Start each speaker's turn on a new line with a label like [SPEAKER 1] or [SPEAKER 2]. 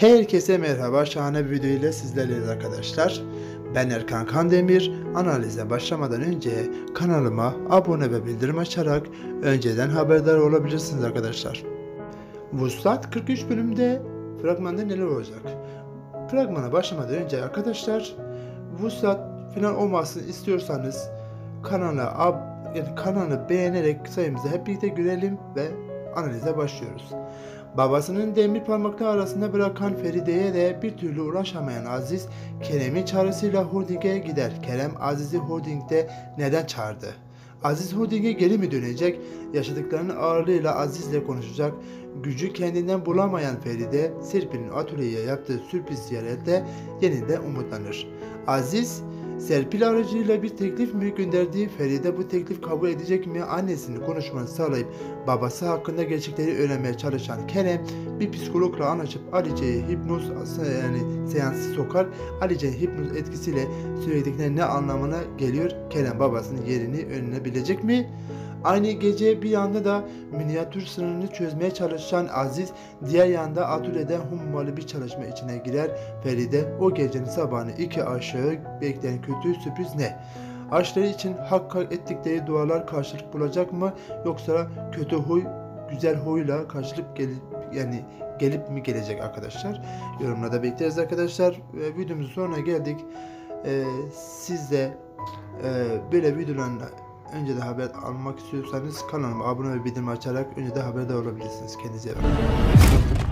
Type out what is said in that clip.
[SPEAKER 1] Herkese merhaba, şahane bir video ile sizlerleyiz arkadaşlar. Ben Erkan Kandemir. Analize başlamadan önce kanalıma abone ve bildirim açarak önceden haberdar olabilirsiniz arkadaşlar. Vuslat 43 bölümde fragmanda neler olacak? Fragmana başlamadan önce arkadaşlar Vuslat final olmasını istiyorsanız kanala ab yani kanalı beğenerek sayımızı hep birlikte görelim ve analize başlıyoruz. Babasının demir parmakları arasında bırakan Feride'ye de bir türlü ulaşamayan Aziz, Kerem'in çağrısıyla Holding'e gider. Kerem Aziz'i Holding'de neden çağırdı? Aziz Holding'e geri mi dönecek? Yaşadıklarının ağırlığıyla Aziz'le konuşacak. Gücü kendinden bulamayan Feride, Serpil'in atölyeye yaptığı sürpriz ziyarette yeniden umutlanır. Aziz, Serpil aracıyla bir teklif mi gönderdiği Feride bu teklif kabul edecek mi annesinin konuşmanı sağlayıp babası hakkında gerçekleri öğrenmeye çalışan Kerem bir psikologla anlaşıp Alice'ye hipnoz yani seansı sokar. Alice'nin hipnoz etkisiyle söyledikleri ne anlamına geliyor Kerem babasının yerini öğrenebilecek mi? Aynı gece bir yanda da minyatür sınırını çözmeye çalışan Aziz, diğer yanda atölyede hummalı bir çalışma içine girer. Feride o gecenin sabahını iki aşağı bekleyen kötü sürpriz ne? Aşkları için hak ettikleri dualar karşılık bulacak mı yoksa kötü huy güzel huyla karşılık gelip yani gelip mi gelecek arkadaşlar? Yorumlarda bekleriz arkadaşlar. Ve videomuzun sonuna geldik. Ee, siz de e, böyle videolarla önce de haber almak istiyorsanız kanalıma abone ve bildirim açarak önce de haberdar olabilirsiniz. Kendinize iyi bakın.